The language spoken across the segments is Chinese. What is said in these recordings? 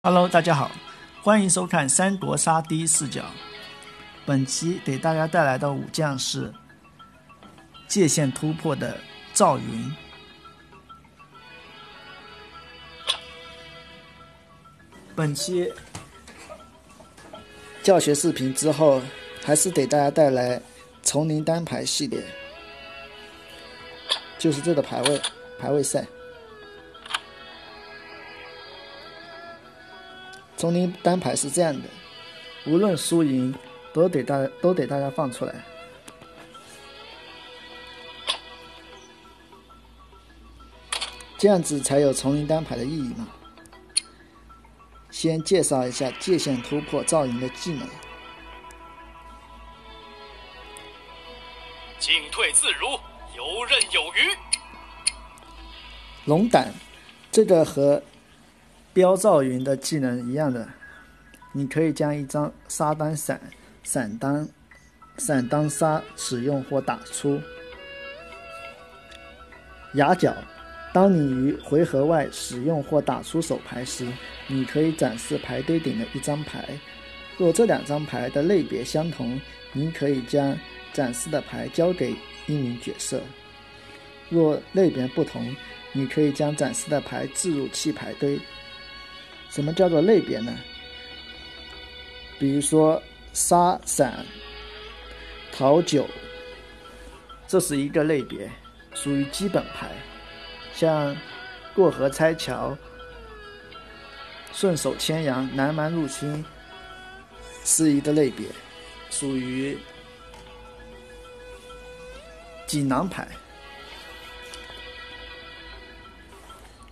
Hello，大家好，欢迎收看三国杀第一视角。本期给大家带来的武将是界限突破的赵云。本期教学视频之后，还是给大家带来丛林单排系列，就是这个排位排位赛。丛林单排是这样的，无论输赢，都得大都得大家放出来，这样子才有丛林单排的意义嘛。先介绍一下界限突破赵云的技能：进退自如，游刃有余。龙胆，这个和标赵云的技能一样的，你可以将一张杀单闪、闪单、闪当杀使用或打出。牙角，当你于回合外使用或打出手牌时，你可以展示牌堆顶的一张牌。若这两张牌的类别相同，你可以将展示的牌交给一名角色；若类别不同，你可以将展示的牌置入弃牌堆。什么叫做类别呢？比如说杀闪桃酒，这是一个类别，属于基本牌。像过河拆桥、顺手牵羊、南蛮入侵是一个类别，属于锦囊牌。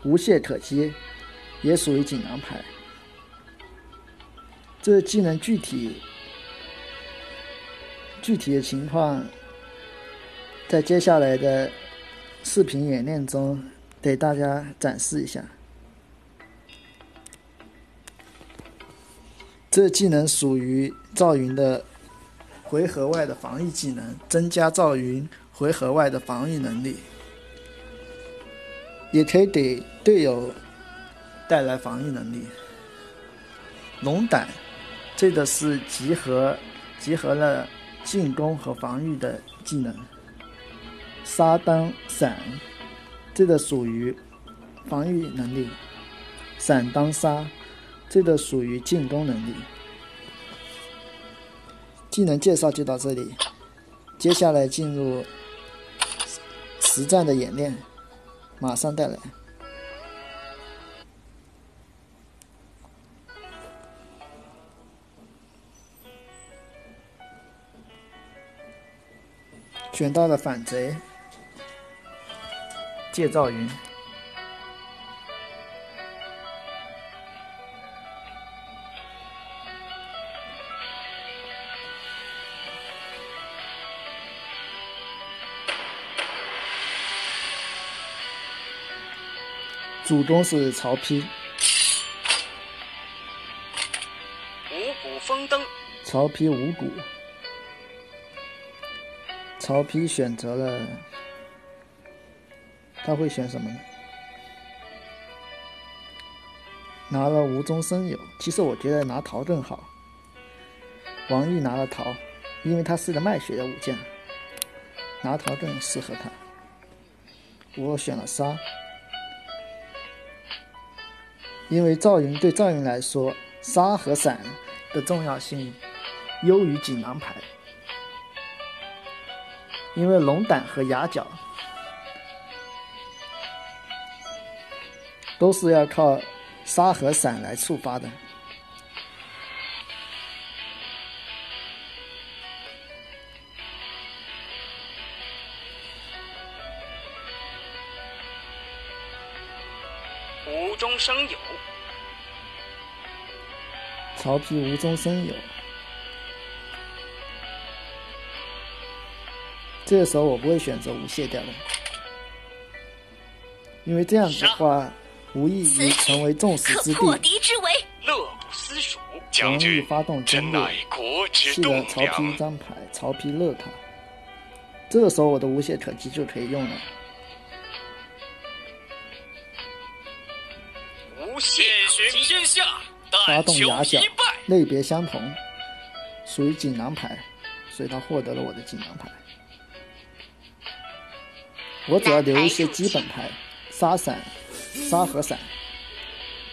无懈可击。也属于锦囊牌。这技能具体具体的情况，在接下来的视频演练中给大家展示一下。这技能属于赵云的回合外的防御技能，增加赵云回合外的防御能力，也可以给队友。带来防御能力。龙胆，这个是集合集合了进攻和防御的技能。杀当闪，这个属于防御能力。闪当杀，这个属于进攻能力。技能介绍就到这里，接下来进入实战的演练，马上带来。选到了反贼，借赵云，祖宗是曹丕，五谷丰登，曹丕五谷。曹丕选择了，他会选什么呢？拿了无中生有，其实我觉得拿桃更好。王毅拿了桃，因为他是个卖血的武将，拿桃更适合他。我选了杀，因为赵云对赵云来说，杀和闪的重要性优于锦囊牌。因为龙胆和牙角都是要靠沙和闪来触发的。无中生有，曹丕无中生有。这个时候我不会选择无懈掉的，因为这样子的话，无异于成为众矢之的。乐不思蜀，王毅发动争略，弃了曹丕一张牌，曹丕乐他。这个时候我的无懈可击就可以用了。无懈可击天下，发动球牙角，类别相同，属于锦囊牌，所以他获得了我的锦囊牌。我主要留一些基本牌，沙伞、沙和伞，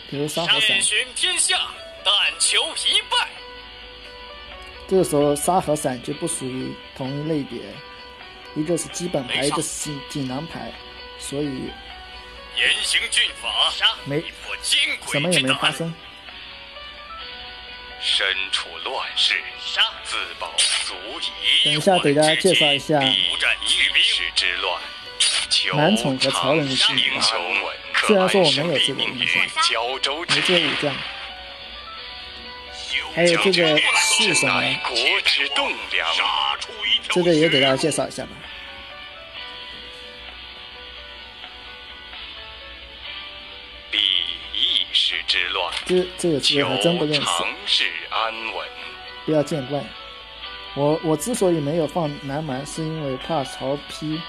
比如沙和伞善。巡天下，但求一败。这个时候沙和伞就不属于同一类别，一个是基本牌，一个是锦锦囊牌，所以严刑峻法，没什么也。没发生。身处乱世，自保足矣。等一下给大家介绍一下不战一兵，之乱，求南宠和曹仁的区别啊虽然说我没有这个印象没这，武将，还有这个是什么？这个也给大家介绍一下吧。避一时之乱，这这个字求还真不认识。不要见怪。我我之所以没有放南蛮，是因为怕曹丕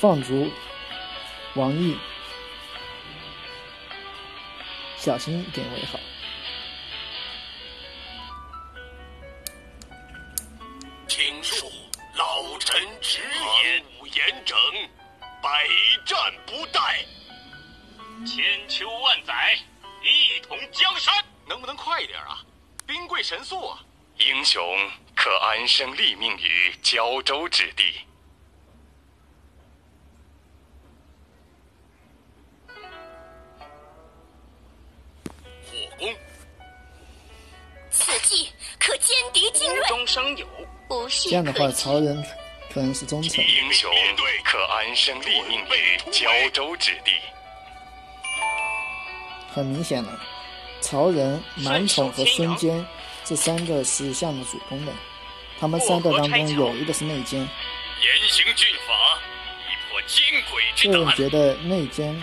放逐王毅，小心一点为好。听说老臣直言，武严整，百战不殆。千秋万载，一统江山。能不能快一点啊？兵贵神速啊！英雄可安身立命于胶州之地。攻，此计可歼敌精无锐，中生有。不懈这样的话，曹仁可能是忠臣。英雄可安身立命于胶州之地。很明显了，曹仁、满宠和孙坚这三个是项目主攻的，他们三个当中有一个是内奸。严刑峻法，以破奸鬼之个人。觉得内奸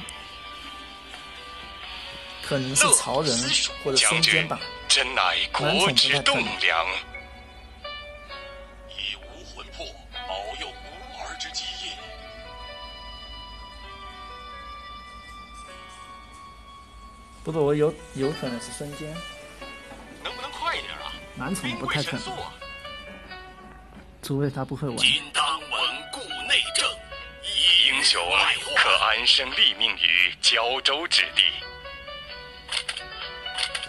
可能是曹仁或者将军孙坚吧。，真乃满宠不国之栋太可能梁。以无魂魄，保佑无儿之基业。不过我有有可能是孙坚，能不能快一点啊？满宠兵不太可能，贵神速啊！除非他不会玩。今当稳固内政，以英雄外可。安身立命于胶州之地。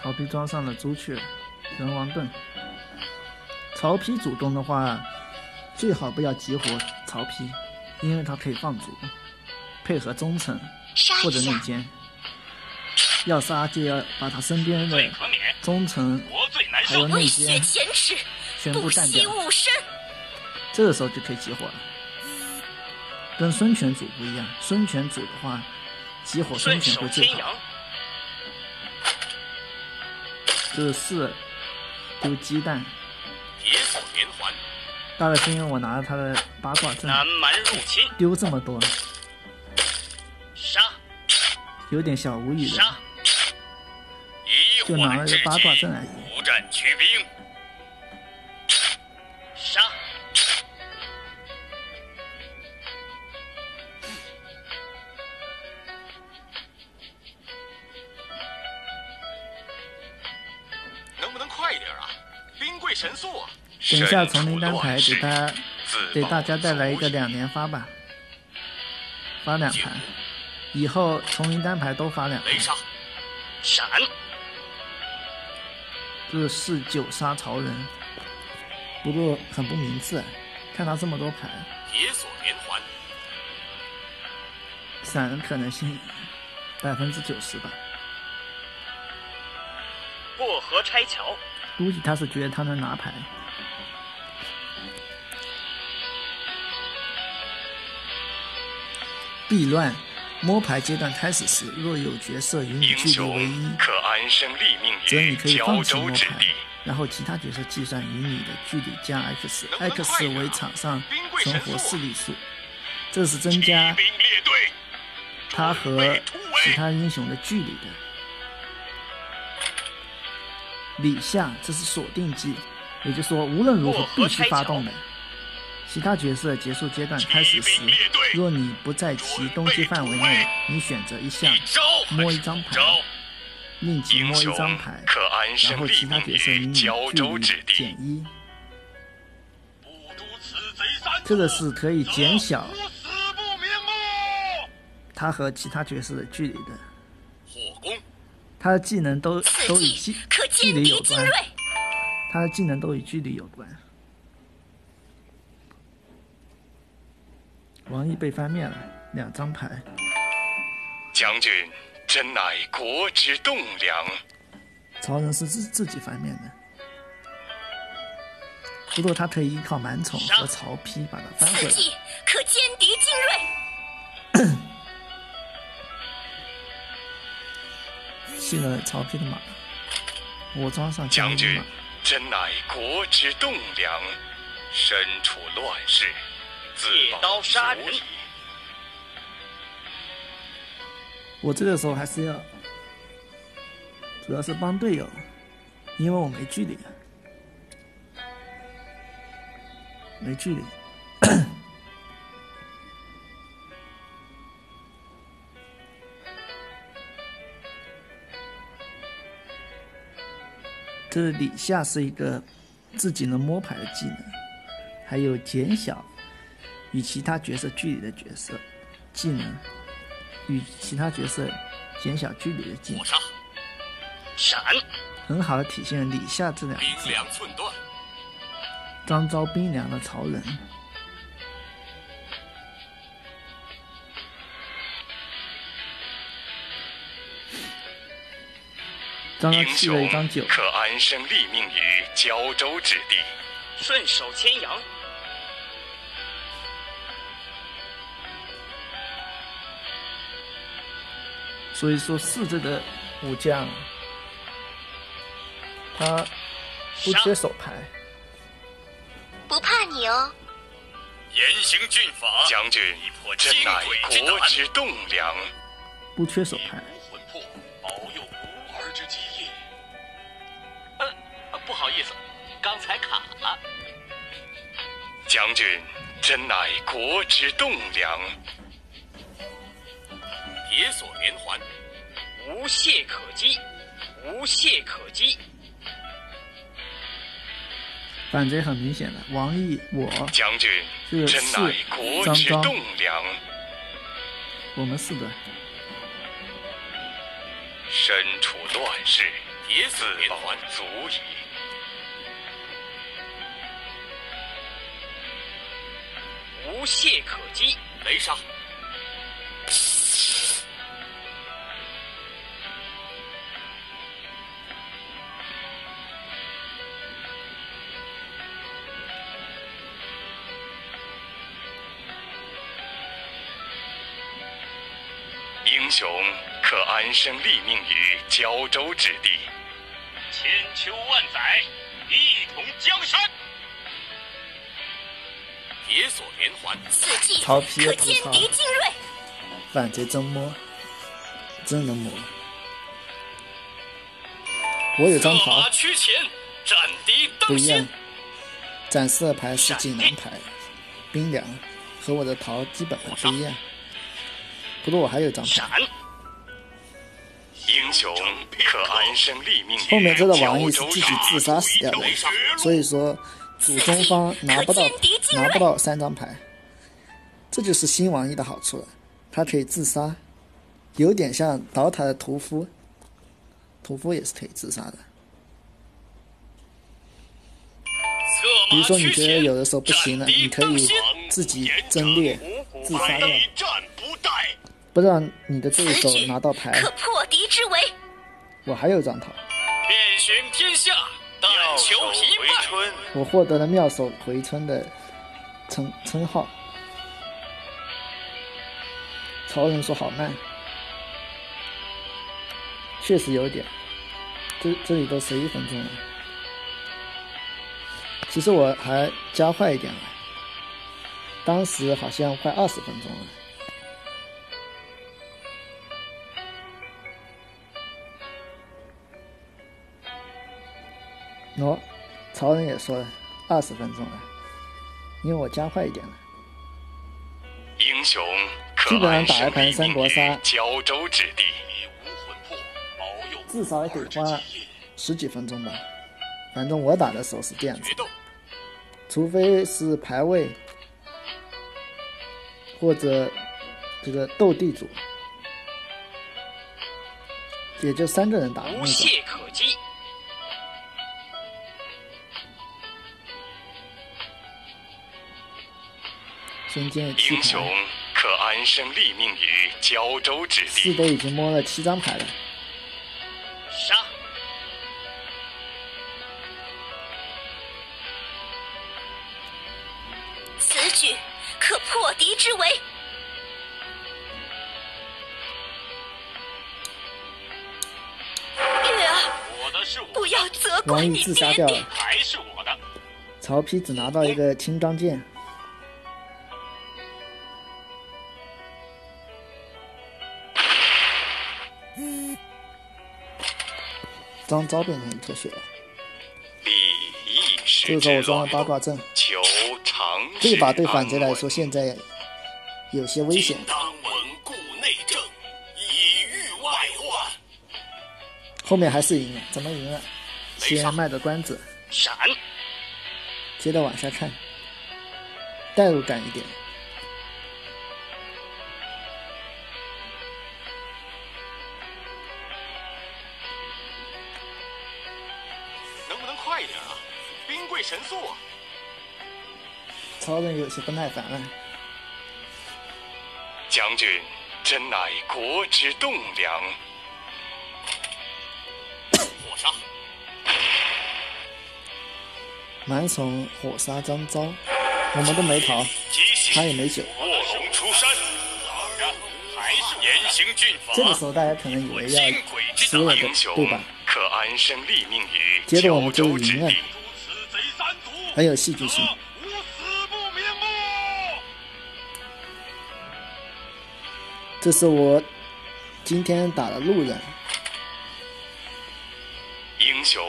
曹丕装上了朱雀、人王盾。曹丕主动的话，最好不要激活曹丕，因为他可以放逐，配合忠臣或者，内奸。要杀就要把他身边的忠臣。还有内奸，全部干掉，这个时候就可以激活了。跟孙权主不一样，孙权主的话，激活孙权会最好。这是四丢鸡蛋，铁索连环，大概是因为我拿了他的八卦阵，南蛮入侵，丢这么多，杀。有点小无语的。杀，以就拿了个八卦阵而已，不战驱兵，等一下丛林单排给大家给大家带来一个两连发吧，发两盘，以后丛林单排都发两盘雷。杀，闪这是四九杀曹仁，不过很不明智，看他这么多牌，铁索连环，闪的可能性百分之九十吧。过河拆桥，估计他是觉得他能拿牌。避乱，摸牌阶段开始时，若有角色与你距离为一，则你可以放弃摸牌。，然后其他角色计算与你的距离加 x，x 为场上存活势力数，这是增加他和其他英雄的距离的。李夏，这是锁定技，也就是说无论如何必须发动的。其他角色结束阶段开始时若你不在其攻击范围内，你选择一项摸一张牌招，另起摸一张牌，然后其他角色你以距离。减一，这个是可以减小。他和其他角色的距离的。火攻，他的技能都都与距距离有关他的技能都与距离有关。王毅被翻面了，两张牌。将军真乃国之栋梁。曹仁是自自己翻面的，不过他可以依靠满宠和曹丕把他翻回来。此计可歼敌精锐，弃了曹丕的马，我装上将军将军。真乃国之栋梁，身处乱世，自借刀杀人我这个时候还是要，主要是帮队友，因为我没距离，没距离。这里下是一个自己能摸牌的技能，还有减小与其他角色距离的角色技能。与其他角色减小距离的技能闪，很好的体现了李夏这两个冰字。凉寸断，张昭冰凉的潮人，张昭英弃了一张雄九，可安身立命于胶州之地。顺手牵羊，所以说四这个武将，他不缺手牌，不怕你哦。严刑峻法，将军破真乃国之栋梁。不缺手牌。魂魄，保佑无儿之基业。呃，不好意思，刚才卡了。将军真乃国之栋梁。铁索连环，无懈可击，无懈可击。反贼很明显的，王毅我将军这个真乃国之栋梁。我们四个身处乱世，也自足矣。无懈可击。雷杀，雄可安身立命于胶州之地。千秋万载，一统江山。铁索连环，此计曹可丕也吐槽歼敌精锐，反贼真摸，真能摸。我有张策桃马，驱前，战敌不一样。，展示的牌是技能牌，冰凉，和我的桃基本上不一样。不过我还有张牌，闪，英雄可安身立命后面这个于王毅是自己自。杀死掉的，所以说主中方拿不到拿不到三张牌，这就是新王毅的好处了，他可以自杀，有点像倒塔的屠夫，屠夫也是可以自杀的。比如说你觉得有的时候不行了，你可以自己争略自杀掉，不让你的对手拿到牌。可破敌之围，我还有张桃，遍寻天下，但求一败。春，我获得了妙手回春的称称号。曹仁说好慢，确实有点。这这里都十一分钟了，其实我还加快一点了，当时好像快二十分钟了。哦，曹仁也说了二十分钟了，因为我加快一点了。英雄可基本上打一盘三国杀胶州之地。至少也得花十几分钟吧。反正我打的时候是这样子，除非是排位或者这个斗地主，也就三个人打的那种。无懈可击。英雄，可安身立命于胶州之地。四都已经摸了七张牌了。杀！此举可破敌之围。月儿，我的是我不要责怪你自杀掉了爹爹。，还是我的。曹丕只拿到一个青钢剑。张昭变成一颗血了，礼义这是个时候我之装了乱，八卦阵，这把对治反贼来说现在有些危险。后面还是赢了，怎么赢了？先卖个关子，闪！接着往下看，代入感一点。超人有些不耐烦了，将军真乃国之栋梁。火杀！蛮宠火杀张昭，我们都没逃，他也没酒。卧龙出山，还是严刑峻法。这个时候大家可能以为要惊鬼之输了对吧？可安身立命于接着我们就赢了很有戏剧性。这是我今天打的路人，英雄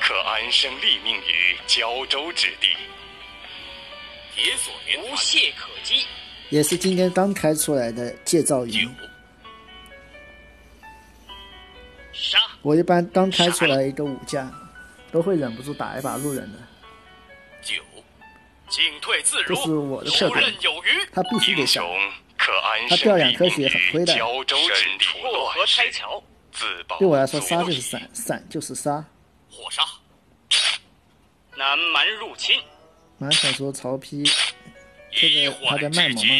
可安身立命于胶州之地。铁索连无懈可击。也是今天刚开出来的介绍九营。杀！我一般刚开出来一个武将，都会忍不住打一把路人的，九进退自这如，是我的特游刃点。有余。他必须得英雄，可安他掉身立命两颗血很亏的胶州之地。过河拆桥，自保对我来说，杀就是闪，闪就是杀。火杀！南蛮入侵，蛮想说曹丕，这个他在卖萌吗？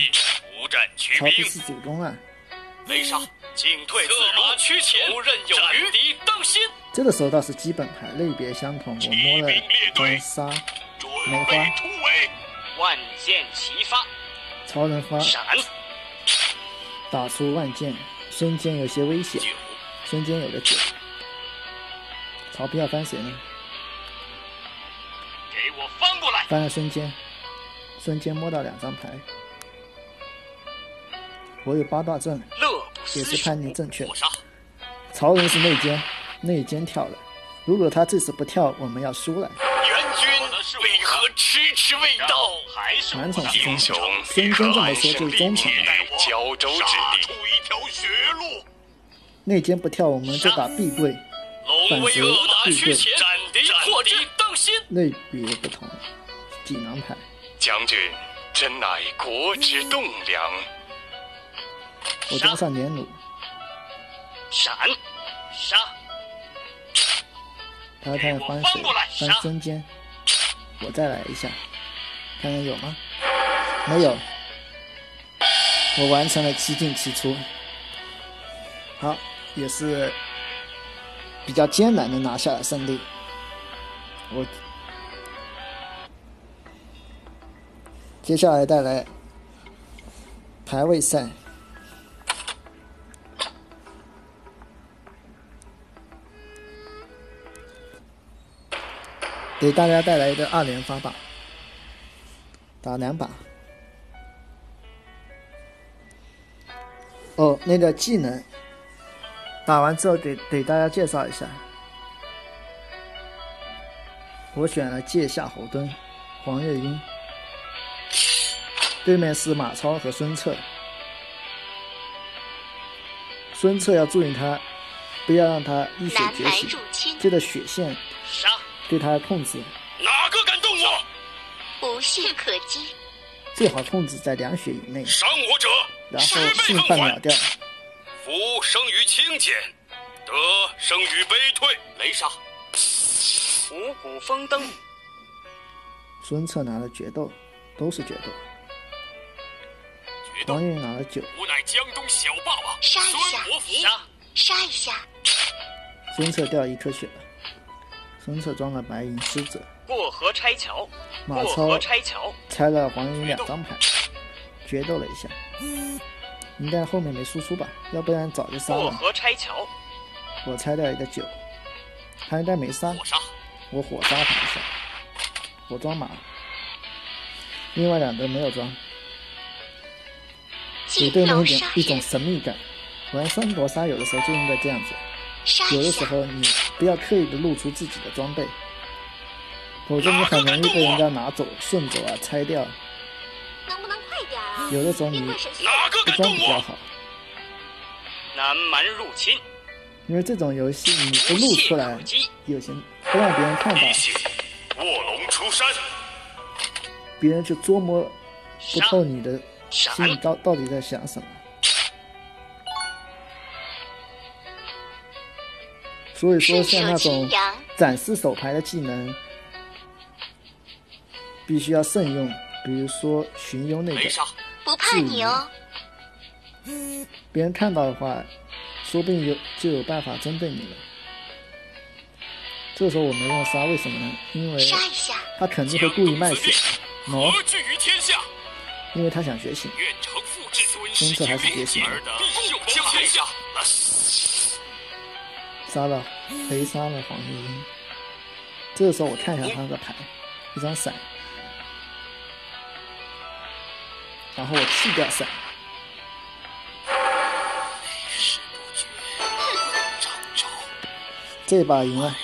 曹丕是主攻啊。围杀，进退自如，驱前，游刃有余，敌当心。这个时候倒是基本牌类别相同，我摸了张杀，准梅花备突围，万箭齐发，超人发闪！打出万箭，孙坚有些危险九，孙坚有个九。曹丕要翻谁呢？给我翻过来！翻了孙坚，孙坚摸到两张牌，我有八大阵，乐也是判定正确火杀！曹仁是内奸，内奸跳了。如果他这次不跳，我们要输了。援军为何迟迟未到？还是满场是中英雄场，孙坚这么说就是中场了。于胶州之地。出一条血路。内奸不跳，我们就打壁柜，龙威恶打驱前，斩敌破阵，当心！类别不同，济囊牌。将军真乃国之栋梁。我装上年弩，闪！杀！他看翻谁？翻孙坚。我再来一下，看看有吗？没有。我完成了七进七出。好，也是比较艰难的拿下了胜利。我接下来带来排位赛。给大家带来一个二连发吧，打两把。哦，那个技能打完之后给给大家介绍一下。我选了借下侯惇、黄月英，对面是马超和孙策。孙策要注意他不要让他一血觉醒借着血线杀！对他的控制，哪个敢动我？无懈可击。最好控制在两血以内，伤我者，然后尽。快秒掉。福生于清简，德生于悲退。雷杀！五谷丰登，孙策拿了决斗，都是决斗。王允拿了九，吾乃江东小霸王杀一下孙伯符。杀！杀一下，孙策掉一颗血了。孙策装了白银狮子，过河拆桥，马超拆桥，拆了黄银两张牌，决斗了一下，应该后面没输出吧，要不然早就杀了。过河拆桥，我拆掉一个九，他应该没杀！我火杀他一下，我装马，另外两个没有装，给对面一点一种，神秘感。玩三国杀有的时候就应该这样子，有的时候你不要刻意的露出自己的装备，否则你很容易被人家拿走、顺走啊、拆掉。能不能快点啊？有的时候你哪个不装敢动我？比较好，南蛮入侵，因为这种游戏你不露出来。有些不让别人看到，卧龙出山。别人就捉摸不！透你的心里！到到底在想什么。所以说，像那种，展示手牌的技能，必须要慎用。比如说寻幽那个！不怕你哦。别人看到的话，说不定有就有办法针对你了。这时候我没用杀，为什么呢？因为杀一下，他肯定会故意卖血，喏、何惧于天下？因为他想觉醒。孙策还是觉醒。杀了，黑杀了黄月英。这个时候我看一下他的牌，一张伞，然后我弃掉伞，这把赢了。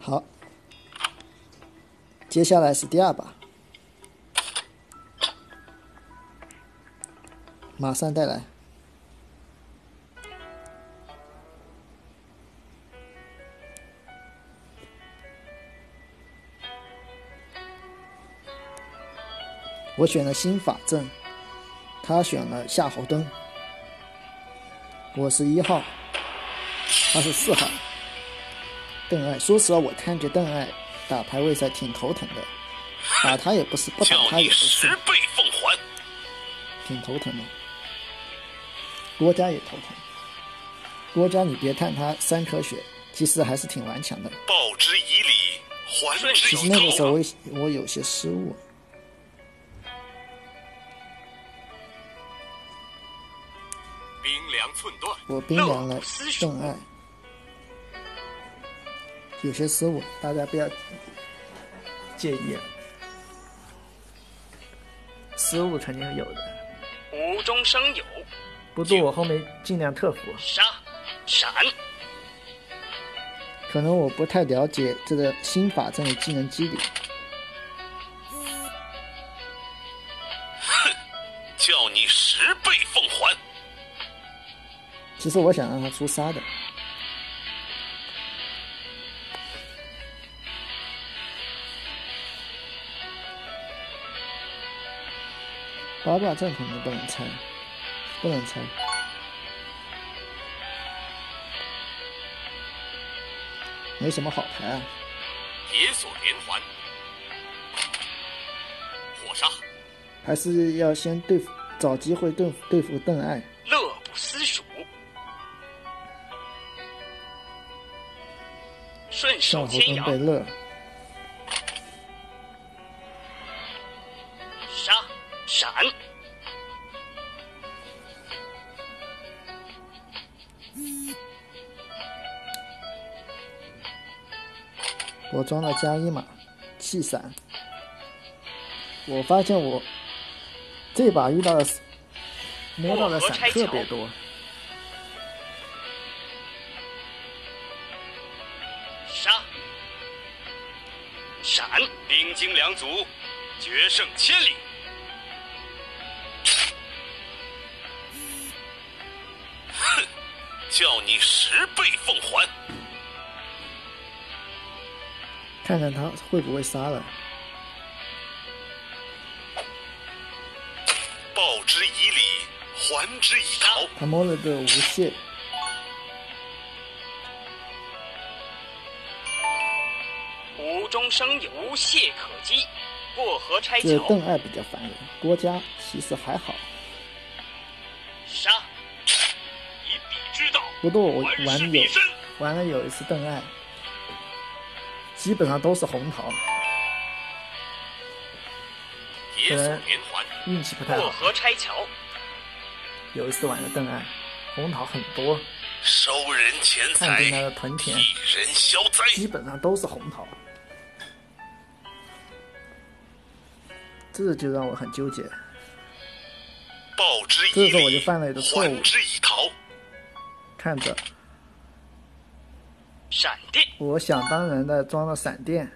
好，接下来是第二把，马上带来。我选了新法阵，他选了夏侯惇，我是一号，他是四号。邓艾，说实话，我看着邓艾打排位赛挺头疼的，打他也不是，不打他也不是，十倍奉还。挺头疼的。郭嘉也头疼，郭嘉你别看他三颗血，其实还是挺顽强的。报之以礼，还之其实以。那个时候我我有些失误，兵粮寸断，我冰凉了邓艾，有些失误，大家不要介意啊。失误肯定是有的，无中生有，不过我后面尽量克服。杀！闪！可能我不太了解这个新法阵的技能机理，叫你十倍奉还。其实我想让他出杀的。八卦阵肯定不能拆，不能拆。没什么好牌啊，铁锁连环，火杀！还是要先对付，找机会对付对付邓艾。乐不思蜀，顺手牵羊被，乐，装了加一码，气闪。我发现我这把遇到的摸到的闪特别多，杀！闪！兵兵精粮足，决胜千里。哼，叫你十倍奉还。看看他会不会杀了。报之以礼，还之以桃。他摸了个无懈。无中生有，无懈可击。过河拆桥。这邓艾比较烦人，郭嘉其实还好。杀！以彼之道。不过我玩有玩了有一次邓艾，基本上都是红桃。可能运气不太好。过河拆桥。有一次玩的邓艾，红桃很多。收人钱财，看见他的屯田，人消灾，基本上都是红桃。这就让我很纠结。报之以这时候我就犯了一个错误。之以桃。看着。闪电。我想当然的装了闪电。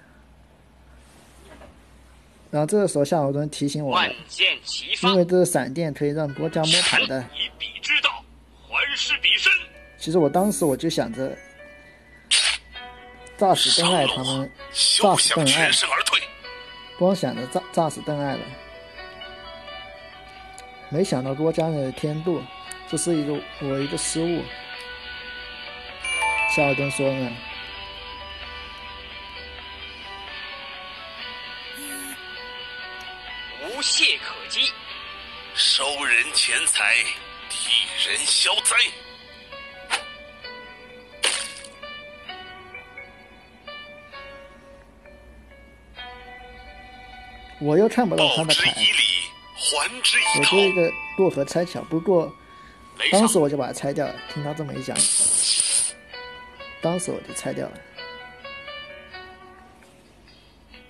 然后这个时候夏侯惇提醒我。因为这是闪电可以让郭嘉摸牌的。以彼之道，还施彼身。其实我当时我就想着，炸死邓艾他们，炸死邓艾。光想着炸炸死邓艾了，没想到郭嘉的天妒，这是一个我一个失误。夏尔顿说呢，无懈可击，收人钱财，替人消灾。我又看不到他的牌，我就一个过河拆桥。不过当时我就把它拆掉了。听他这么一讲当时我就拆掉了，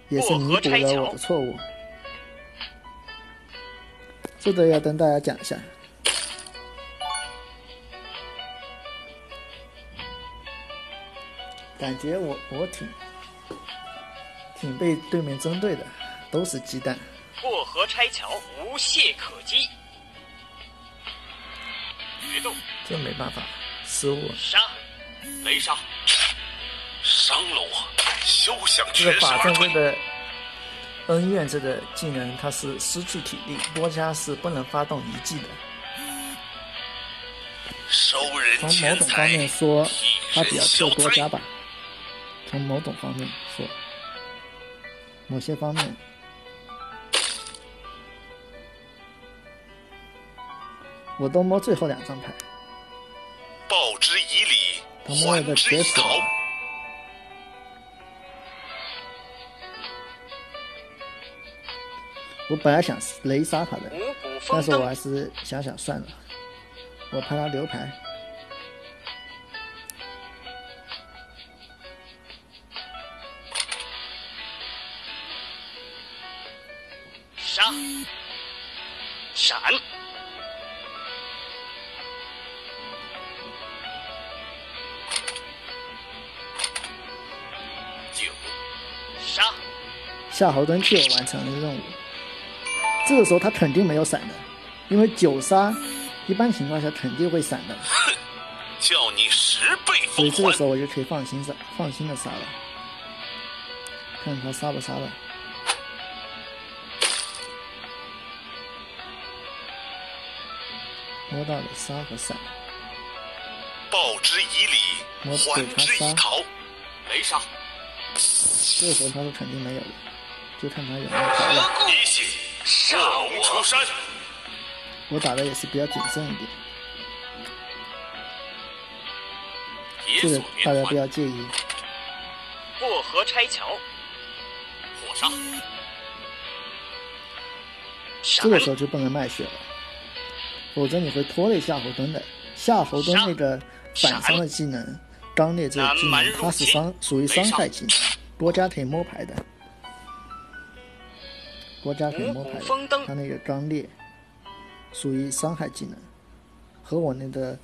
也是弥补了我的错误。这个要跟大家讲一下，感觉我我挺挺被对面针对的。都是鸡蛋。过河拆桥，无懈可击。决斗，这没办法，失误。杀，雷杀，伤了我，休想这个法正规的恩怨这个技能，它是失去体力，多加是不能发动一技的。收人从某种方面说，他比较克郭嘉吧。从某种方面说，某些方面。我都摸最后两张牌，他摸了个铁手。我本来想雷杀他的，但是我还是想想算了，我怕他留牌。杀，闪。夏侯惇就完成了任务，这个时候他肯定没有闪的，因为九杀一般情况下肯定会闪的。哼，叫你十倍所以这个时候我就可以放心杀，放心的杀了，看他杀不杀了。摸到了杀和闪，报之以礼，还之以桃，没杀。这个时候他是肯定没有的。就看他有没有牌了。我打的也是比较谨慎一点，这个大家不要介意。过河拆桥，火杀。这个时候就不能卖血了，否则你会拖累夏侯惇的。夏侯惇那个反伤的技能，刚烈这个技能，它是伤属于伤害技能，多加可以摸牌的。郭嘉可以摸牌，他那个刚烈属于伤害技能，和我那个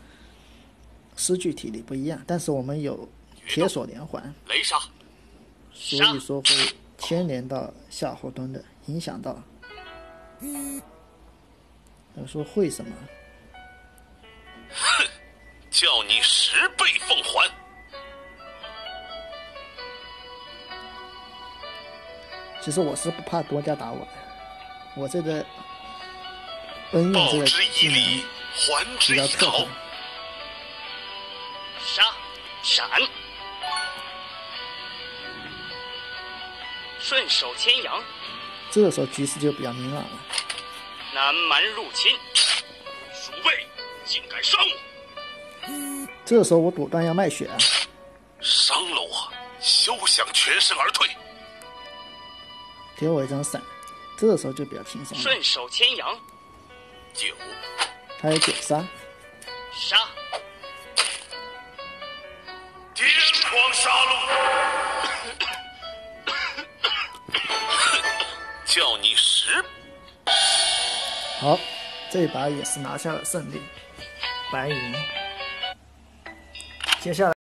失去体力不一样。但是我们有铁锁连环，雷杀，所以说会牵连到夏侯惇的，影响到。我说会什么？哼，叫你十倍奉还。其实我是不怕多家打我的，我这个恩怨这个技能比较特别。杀，闪，顺手牵羊。这个时候局势就比较明朗了。南蛮入侵，鼠辈竟敢伤我！这个时候我果断要卖血。伤了我，休想全身而退。给我一张伞，这个时候就比较轻松。顺手牵羊，九，还有九杀，杀，癫狂杀戮，叫你十。好，这一把也是拿下了胜利，白银。接下来。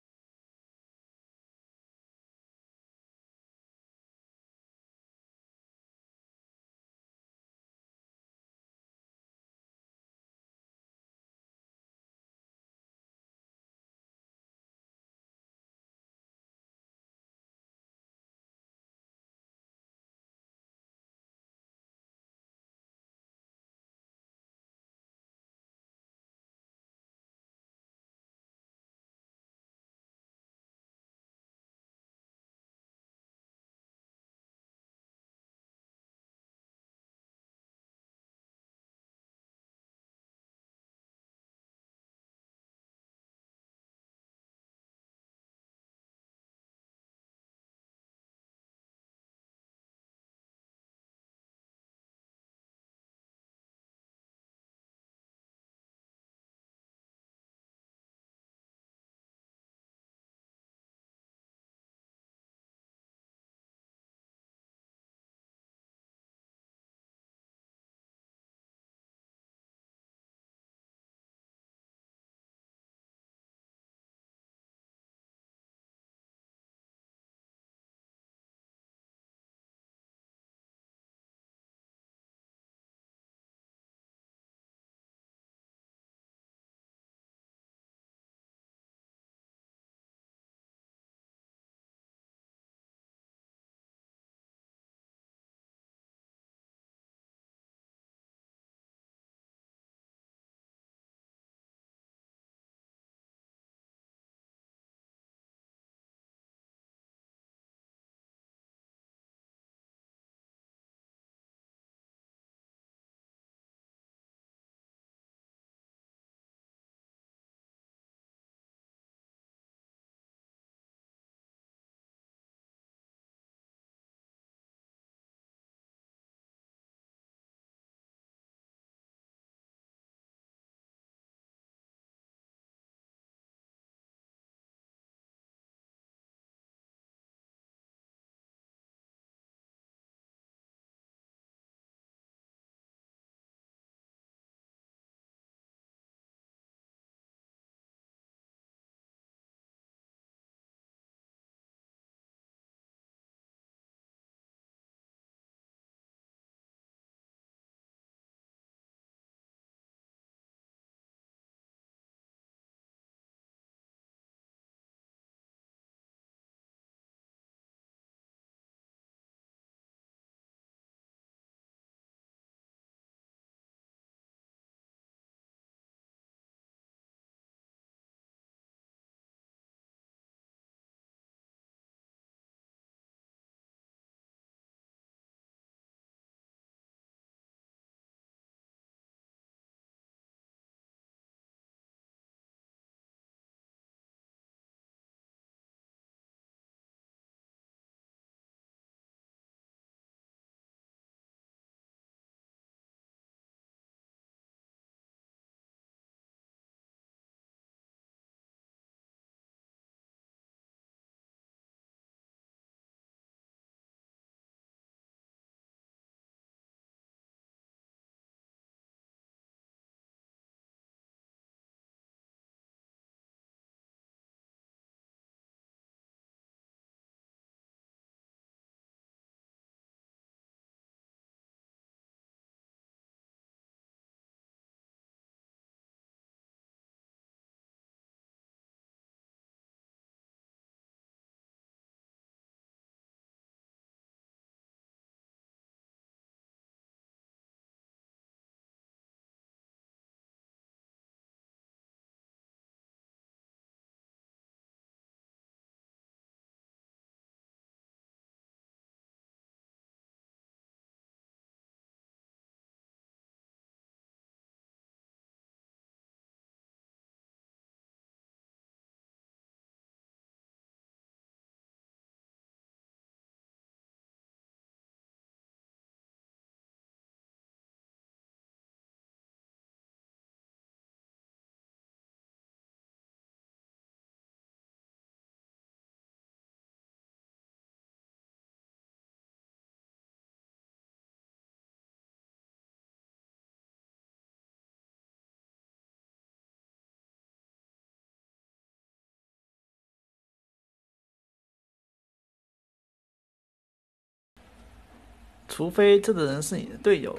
除非这个人是你的队友。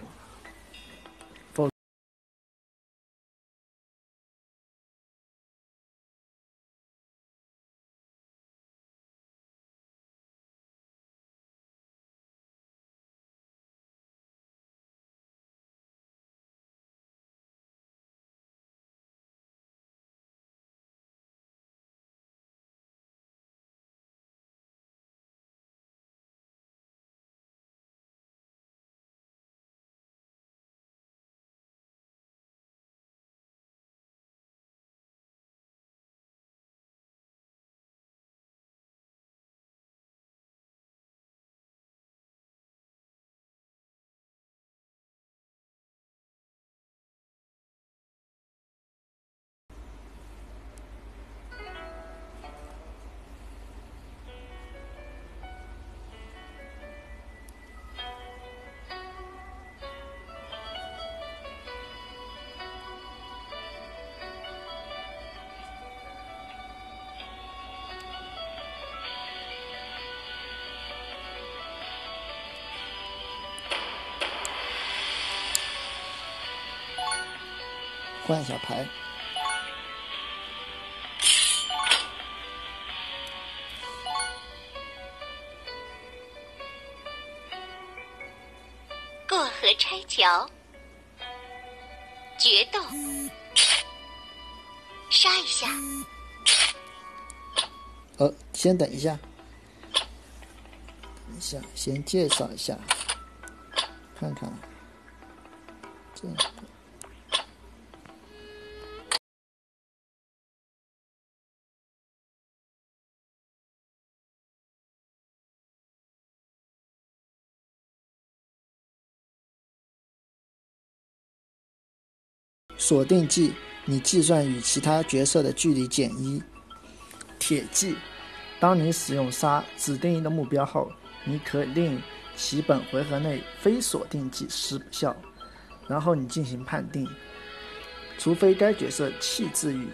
换一下牌。过河拆桥，决斗，杀一下。呃，先等一下，等一下，先介绍一下，看看锁定技，你计算与其他角色的距离减一。铁技，当你使用杀指定一个目标后，你可令其本回合内非锁定技失效，然后你进行判定，除非该角色弃置与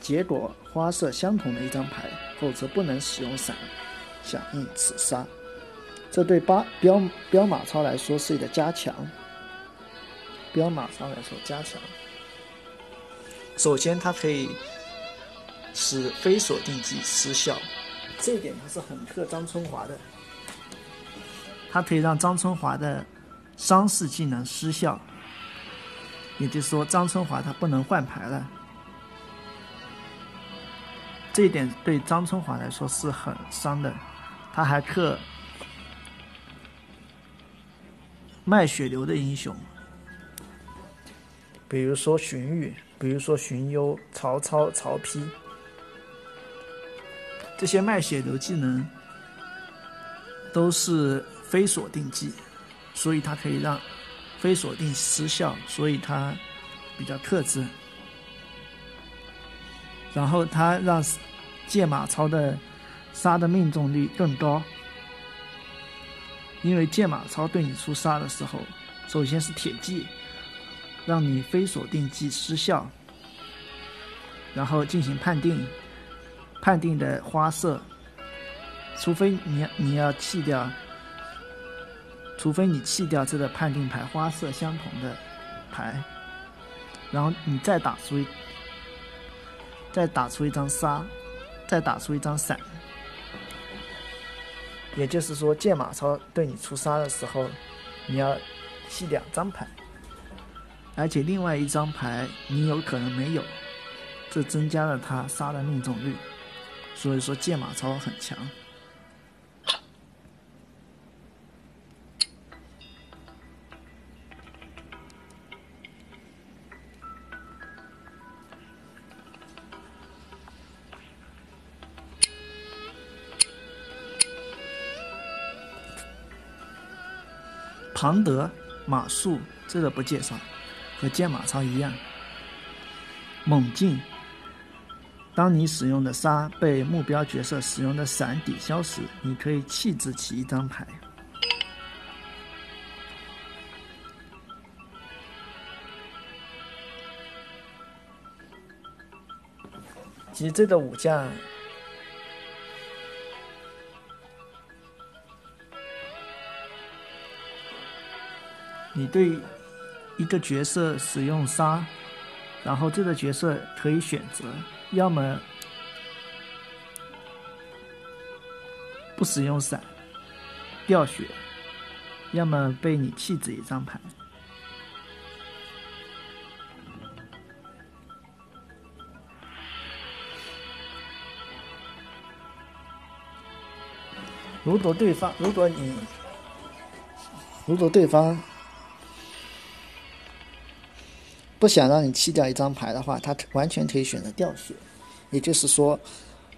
结果花色相同的一张牌，否则不能使用闪响应此杀。这对八标标马超来说是一个加强。标马超来说加强。首先，它可以使非锁定技失效，这一点它是很克张春华的。它可以让张春华的伤势技能失效，也就是说，张春华他不能换牌了。这一点对张春华来说是很伤的。他还克卖血流的英雄，比如说荀彧。比如说荀攸、曹操、曹丕这些卖血流技能都是非锁定技，所以它可以让非锁定失效，所以它比较克制。然后它让剑马超的杀的命中率更高，因为剑马超对你出杀的时候，首先是铁技。让你非锁定技失效，然后进行判定，判定的花色，除非你你要弃掉，除非你弃掉这个判定牌花色相同的牌，然后你再打出一，再打出一张杀，再打出一张闪，也就是说剑马超对你出杀的时候，你要弃两张牌。而且另外一张牌你有可能没有，这增加了他杀的命中率，所以说借马超很强。庞德、马谡这个不介绍。和剑马超一样，猛进。当你使用的杀被目标角色使用的闪抵消时，你可以弃置其一张牌。其实这个武将。你对一个角色使用杀，然后这个角色可以选择，要么不使用闪掉血，要么被你弃子一张牌。如果对方，如果你，如果对方不想让你弃掉一张牌的话，他完全可以选择掉血。也就是说，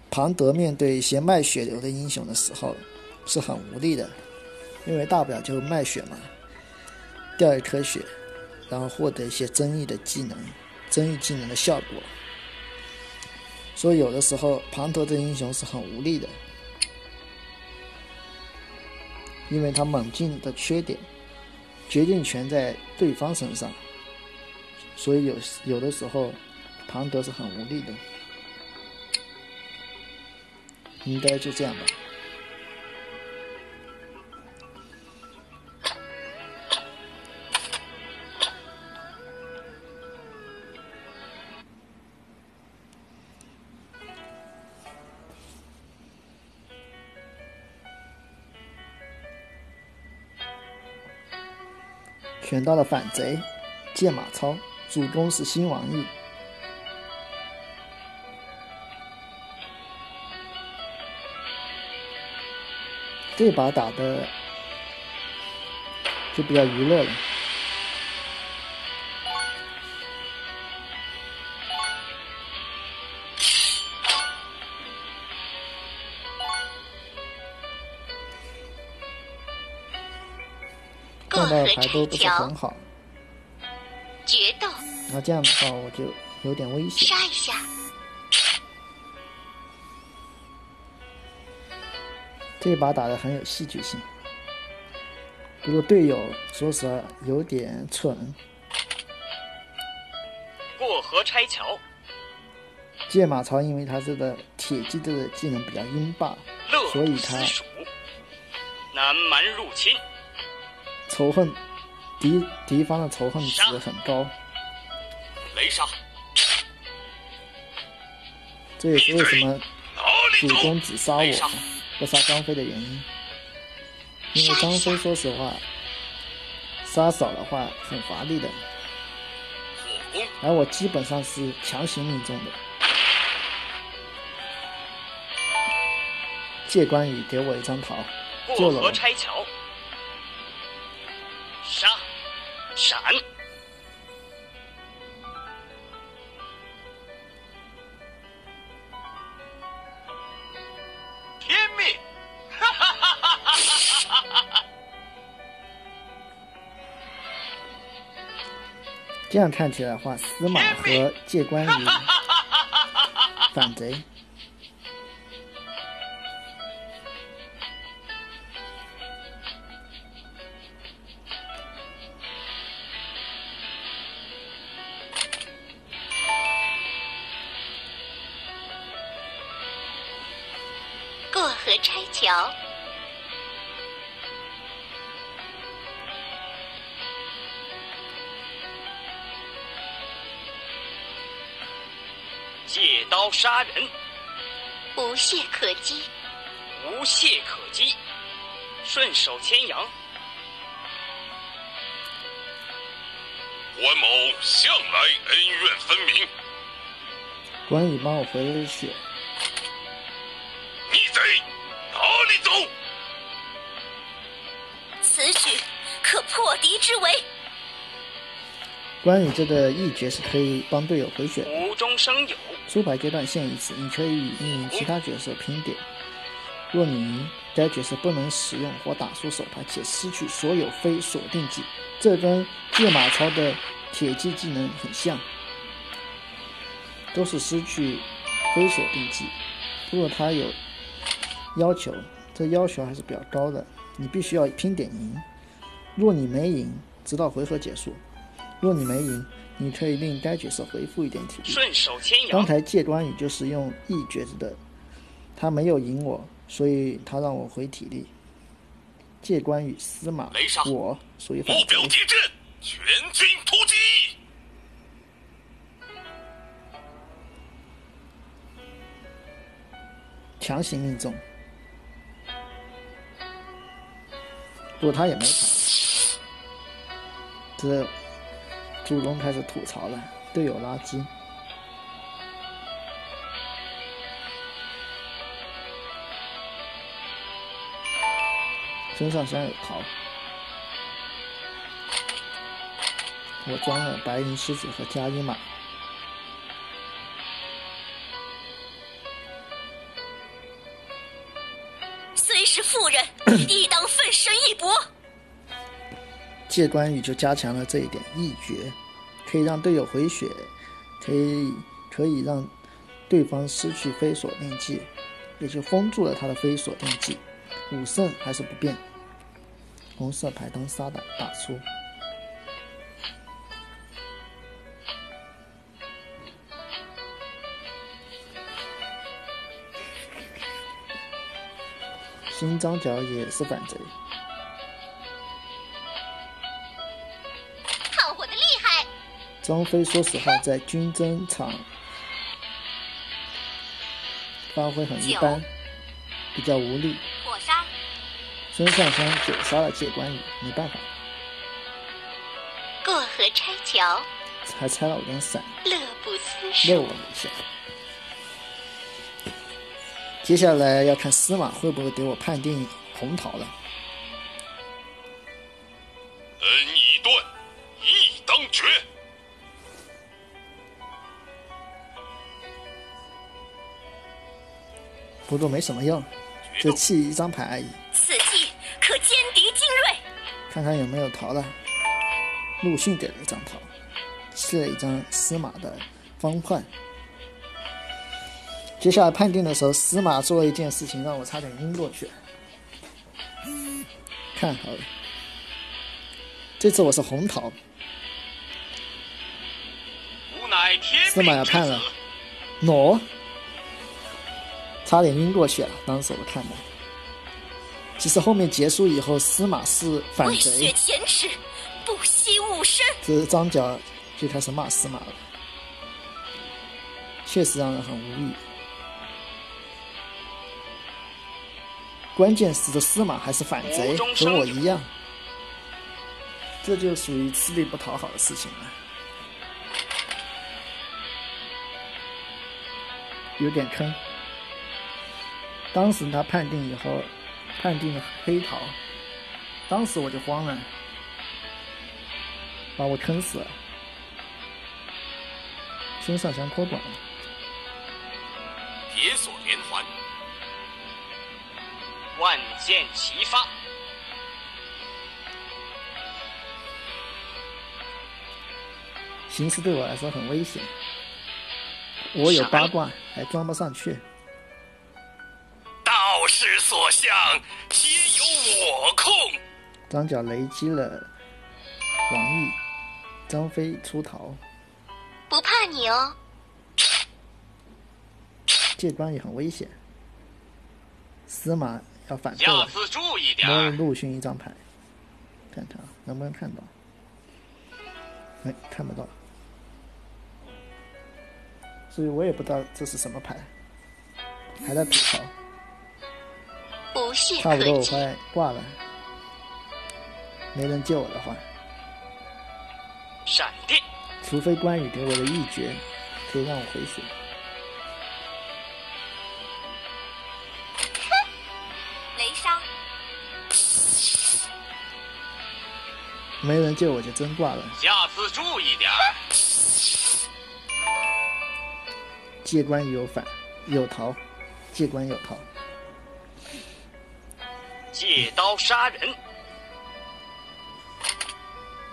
庞德面对一些卖血流的英雄的时候是很无力的，因为大不了就卖血嘛，掉一颗血，然后获得一些增益的技能，增益技能的效果。所以有的时候庞德的英雄是很无力的。因为他猛进的缺点，决定权在对方身上，所以有有的时候，庞德是很无力的。应该就这样吧。选到了反贼，借马超，主公是新王义。这把打的就比较娱乐了。看到的牌都不是很好。那这样的话我就有点危险。杀一下。这把打的很有戏剧性，不过队友说实话有点蠢。过河拆桥。借马超因为他这个铁骑的技能比较阴霸，所以他南蛮入侵。仇恨敌敌方的仇恨值很高，雷杀。这也是为什么主公只杀我，不杀张飞的原因。因为张飞说实话，杀少的话很乏力的，而我基本上是强行命中的。借关羽给我一张桃，救了我。杀，闪！这样看起来的话，司马和借关羽 反贼。刀杀人，无懈可击，无懈可击，顺手牵羊。关某向来恩怨分明。关羽帮我回了血。逆贼！哪里走？此举可破敌之围。关羽这个一绝是可以帮队友回血。无中生有。出牌阶段限一次，你可以与一名其他角色拼点。若你赢，该角色不能使用或打出手牌，且失去所有非锁定技。这跟借马超的铁骑技能很像，都是失去非锁定技。不过他有。要求，这要求还是比较高的。你必须要拼点赢，若你没赢，直到回合结束。若你没赢，你可以令该角色回复一点体力。顺手牵羊。刚才借关羽就是用一绝子的，他没有赢我，所以他让我回体力。借关羽、司马，我属于反目标阵，全军突击！强行命中，不过他也没跑。这主公开始吐槽了，队友垃圾。孙尚香有逃，我装了白银狮子和加一马。借关羽就加强了这一点一绝，可以让队友回血，可以可以让对方失去非锁定技，也就封住了他的非锁定技。五胜还是不变，红色牌当杀打打出。新张角也是反贼，张飞说实话在军争场发挥很一般，比较无力。火杀，孙尚香九杀了借关羽，没办法，过河拆桥，还拆了我根伞，乐不思漏了一下。接下来要看司马会不会给我判定红桃了。不过没什么用，就弃一张牌而已，此计可歼敌精锐。看看有没有桃了。陆逊给了一张桃，弃了一张司马的方块。接下来判定的时候，司马做了一件事情，让我差点晕过去。看好了，这次我是红桃，司马要判了，喏，差点晕过去了。当时我看的，其实后面结束以后，司马是反贼，前耻，不惜吾身。这是张角就开始骂司马了，确实让人很无语。关键是这司马还是反贼，和我一样，这就属于吃力不讨好的事情了，有点坑。当时他判定以后，判定了黑桃，当时我就慌了，把我坑死了。孙尚香脱管了，铁锁连环，万箭齐发，形势对我来说很危险。我有八卦，还装不上去。道士所向，皆由我控。张角雷击了王毅，张飞出逃，不怕你哦。借关羽很危险。司马要反退了，下次注意点。摸了陆逊一张牌，看看啊能不能看到？哎，看不到，所以我也不知道这是什么牌，还在吐槽。无懈差不多。我快挂了，没人救我的话，闪电，除非关羽给我的一绝，可以让我回血。雷杀，没人救我就真挂了。下次注意点儿。借关羽有反，有逃，借关有逃。借刀杀人，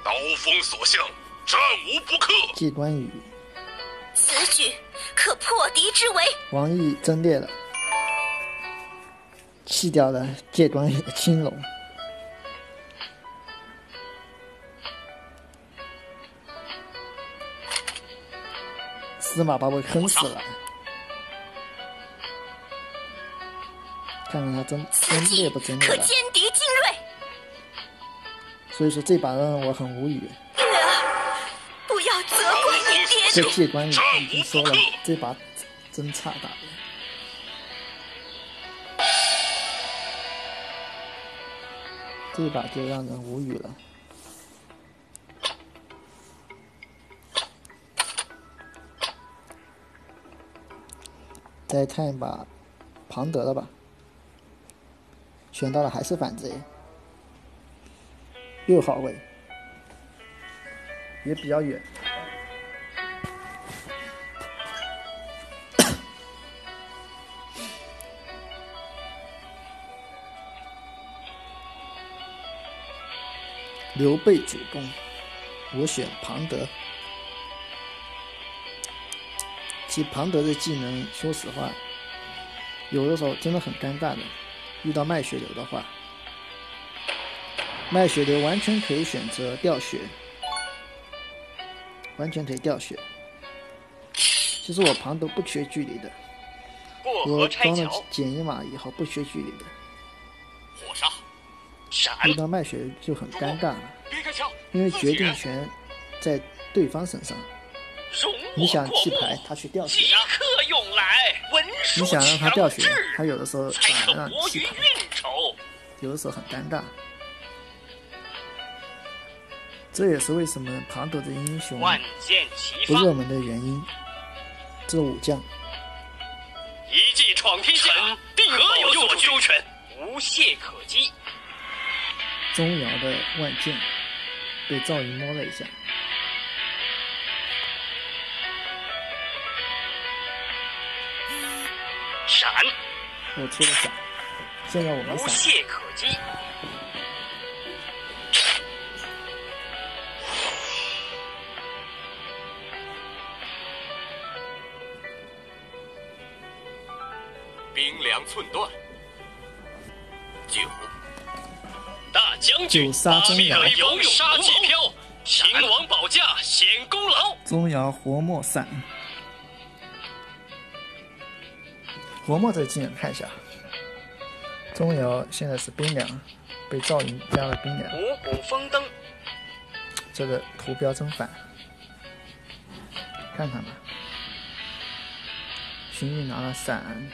刀锋所向，战无不克。借关羽，此举可破敌之围。王毅争烈了，弃掉了借关羽的青龙。司马把我坑死了，看看他争争此计烈不真烈了。可歼敌精锐。所以说这把让我很无语。不要责怪你爹。这借官已经说了，这把真差打的。这把就让人无语了。再看一把庞德的吧，选到了还是反贼，六号位，也比较远。刘备主攻，我选庞德。其实庞德的技能，说实话，有的时候真的很尴尬的。遇到卖血流的话，卖血流完全可以选择掉血，完全可以掉血。其实我旁都不缺距离的，我装了减一码以后不缺距离的。火杀，闪。遇到卖血就很尴尬了，因为决定权在对方身上。你想弃牌，他去掉血；你想让他掉血，他有的时候反而让弃牌，有的时候很尴尬。这也是为什么庞德的英雄不热门的原因。这武将一骑闯天下，定有所周全，无懈可击。钟繇的万剑被赵云摸了一下。闪！我出了闪，现在我们无懈可击。兵粮寸断。九，大将军八面有杀气飘，秦王保驾显功劳。宗尧活墨散。活墨这个技能看一下，钟繇现在是冰凉，被赵云加了冰凉。五谷丰登，这个图标真反，看看吧。荀彧拿了伞，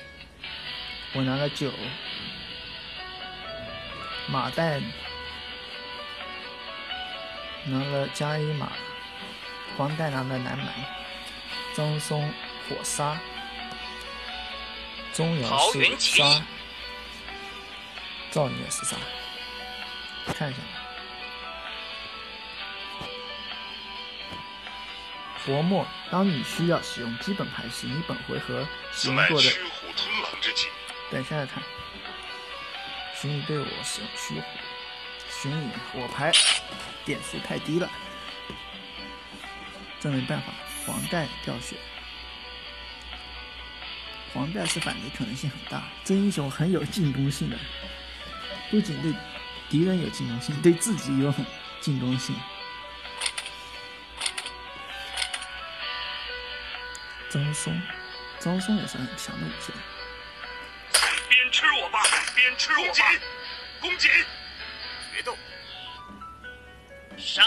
我拿了酒，马岱拿了加一马，黄盖拿了南蛮，张松火杀。钟繇是杀，赵云也是杀，看一下。活墨，当你需要使用基本牌时，你本回合使用过的。等一下再看。荀彧对我使用虚虎，荀彧火牌点数太低了，这没办法，黄盖掉血。黄盖是反的可能性很大，这英雄很有进攻性的，不仅对敌人有进攻性，对自己有很进攻性。张松，张松也是很强的武器。边吃我吧，边吃我吧，攻击，决斗，杀，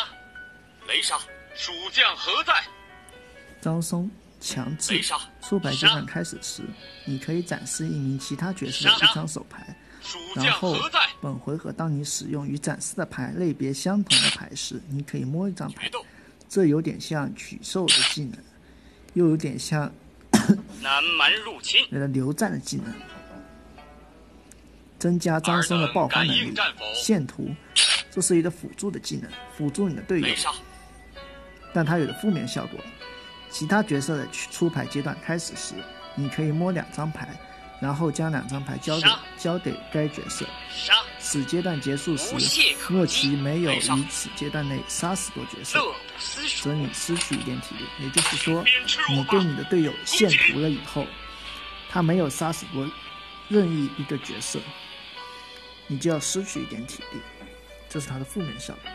雷杀，蜀将何在？张松。强制出牌阶段开始时，你可以展示一名其他角色的一张手牌，然后本回合当你使用与展示的牌类别相同的牌时，你可以摸一张牌。这有点像取兽的技能，又有点像 南蛮入侵。为了留战的技能，增加张生的爆发能力。线图，这是一个辅助的技能，辅助你的队友，但它有着负面效果。其他角色的出牌阶段开始时，你可以摸两张牌，然后将两张牌交给交给该角色。此阶段结束时，若其没有于此阶段内杀死过角色，则你失去一点体力。也就是说，你对你的队友献图了以后，他没有杀死过任意一个角色，你就要失去一点体力，这是它的负面效果。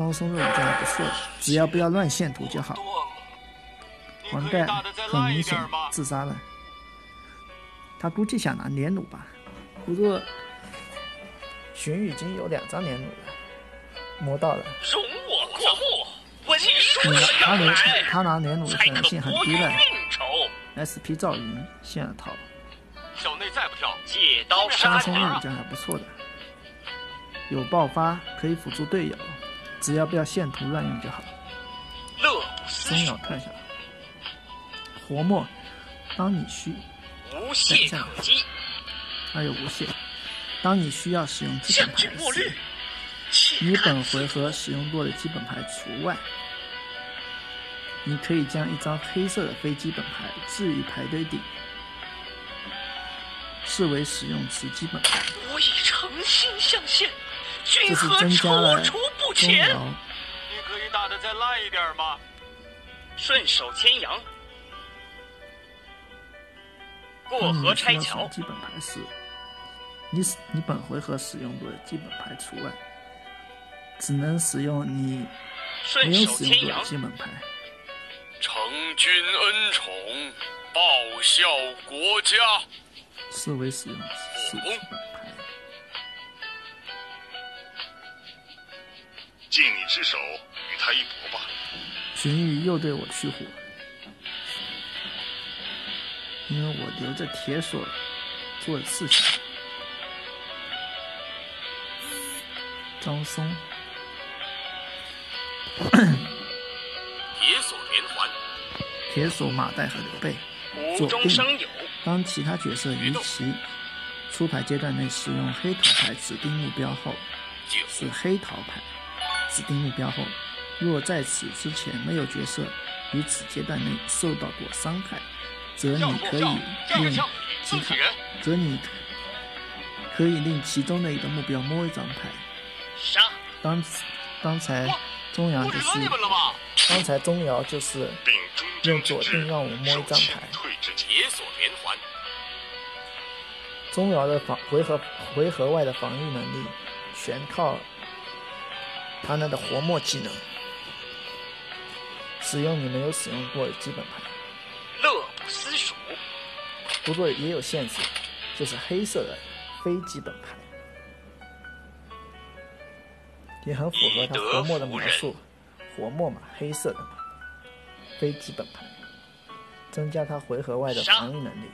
张松这种这样不错，只要不要乱线图就好。黄盖很明显自杀了，他估计想拿连弩吧。不过荀彧已经有两张连弩了，摸到了。容我过目，文书你拿他连要来，他拿连弩的可可能性很低了。SP 赵云陷了套，小内再不跳，借刀杀人，将还不错的，有爆发可以辅助队友，只要不要线图乱用就好。乐不思蜀中鸟，跳下，活墨，当你需无懈可击。还有无懈，当你需要使用基本牌时，，你本回合使用过的基本牌除外。你可以将一张黑色的非基本牌置于牌堆顶，视为使用此基本牌。我已诚心向献，这是君何增加了踌躇不前？你可以打的再烂一点吗？顺手牵羊，过河拆桥，基本牌是，你使你本回合使用过的基本牌除外，只能使用你没有使用过的，基本牌。承君恩宠，报效国家。视为使用此借你之手与他一搏吧。荀彧又对我去火，因为我留着铁锁做的事情。张松，铁锁连环，铁锁马岱和刘备。无中生有，当其他角色于其出牌阶段内使用黑桃牌指定目标后，是黑桃牌指定目标后，若在此之前没有角色于此阶段内受到过伤害，则你可以令其他，则你可以令其中的一个目标摸一张牌。当！刚刚才钟瑶就是，刚才钟瑶就是用左定让我摸一张牌。钟瑶的防回合回合外的防御能力全靠他那的活墨技能，使用你没有使用过的基本牌，乐不思蜀，不过也有限制，就是黑色的非基本牌，也很符合他活墨的描述，活墨嘛，黑色的嘛，非基本牌，增加他回合外的防御能力。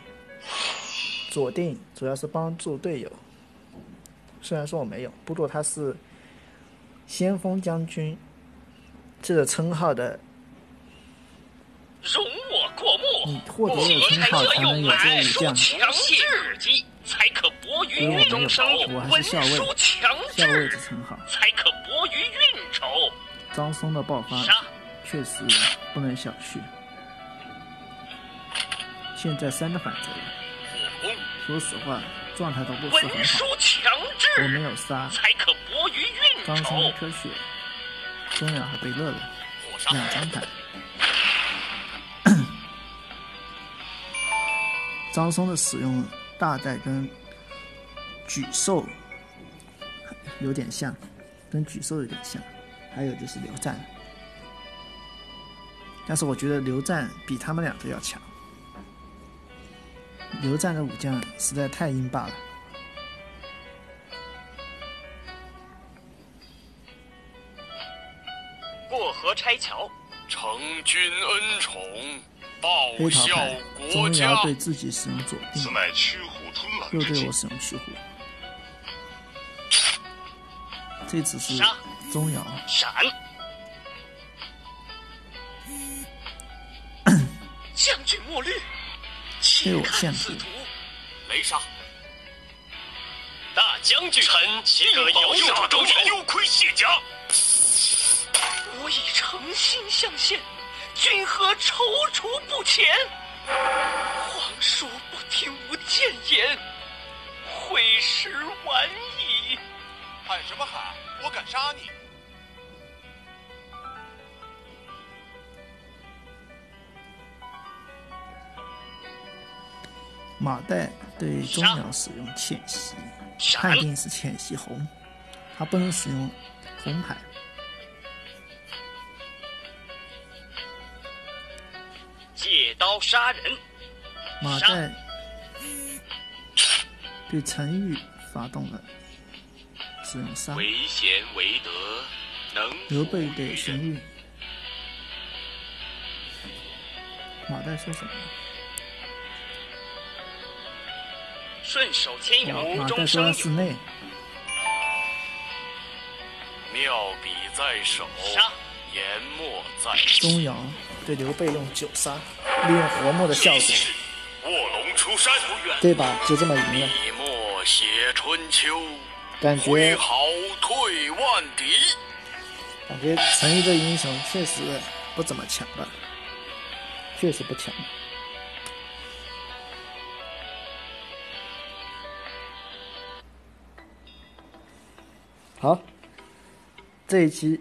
左定主要是帮助队友，虽然说我没有，不过他是先锋将军这个称号的，容我过目。你获得我这个称号才能有这武将。才可博于因为我没有中生有。我还文书强校尉制称号。才可博于运筹。张松的爆发！确实不能小觑。现在三个反贼，说实话状态都不是很好。我没有杀才可博于运张松一。颗血，钟瑶还被乐了，两张牌。张松的使用大概跟沮授有点像，跟沮授有点像，还有就是刘赞，但是我觉得刘赞比他们两个要强。刘赞的武将实在太阴霸了。过河拆桥，承君恩宠，报效牌，国钟家瑶。对自己使用左定又对我。使用驱虎。这只是杀钟瑶，闪！将军墨绿，被我此图。雷杀，大将军，臣岂可有大周所周丢盔卸甲。我以诚心相献，君何踌躇不前？皇叔不听吾谏言，悔时晚矣。喊什么喊？我敢杀你！马岱对钟繇使用浅袭，判定是浅袭红，他不能使用红牌。借刀杀人，马岱对陈玉发动了使用杀，为贤为德，能刘备对荀彧。马岱说什么？顺手牵羊，马无中岱说生有。他寺内。妙笔在手，杀！研墨在中阳对刘备用九杀，利用活墨的效果，卧龙出山，对吧就这么赢了。笔墨写春秋，感觉挥毫退万敌。感觉陈毅这英雄确实不怎么强吧，确实不强。好，这一期